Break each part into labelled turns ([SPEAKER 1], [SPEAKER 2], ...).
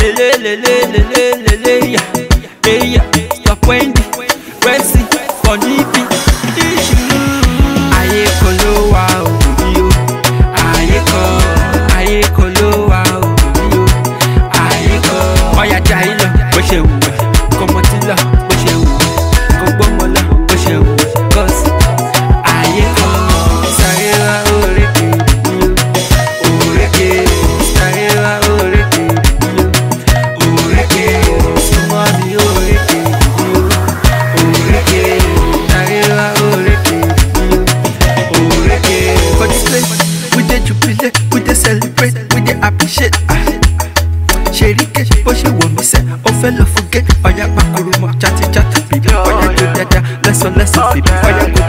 [SPEAKER 1] Lele, lele, lele, lele, ella, ella está. ṣe bó ṣe
[SPEAKER 2] wò mí sẹ́ ó fẹ́ lọ fún gé. Ọ̀yà pàkúrú mọ́ chatíchatí bíbí ọ̀yà jó dáadáa lẹ́sọ̀lẹ́sọ̀ bíbí ọ̀yà kò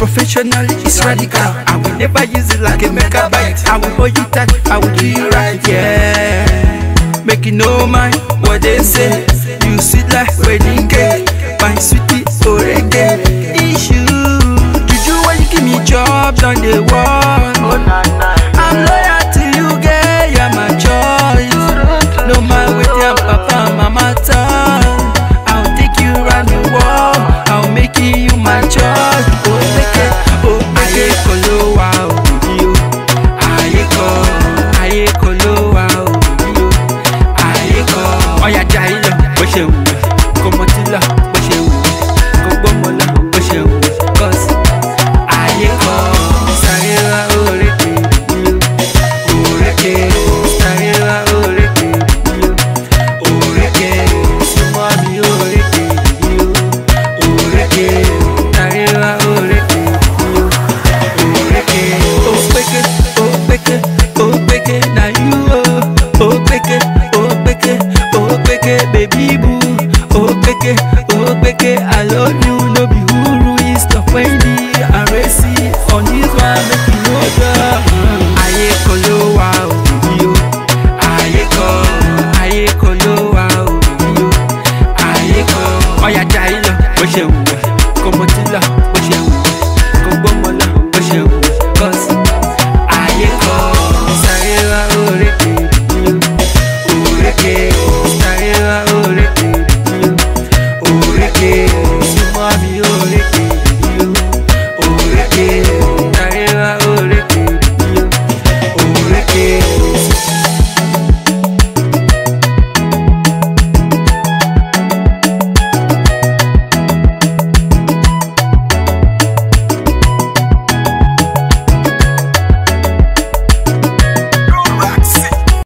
[SPEAKER 2] professional, it's radical. I will never use it like a megabyte. I will hold you tight, I will do you right, yeah. Making no mind what they say. You sweet like wedding cake, my sweetie.
[SPEAKER 1] się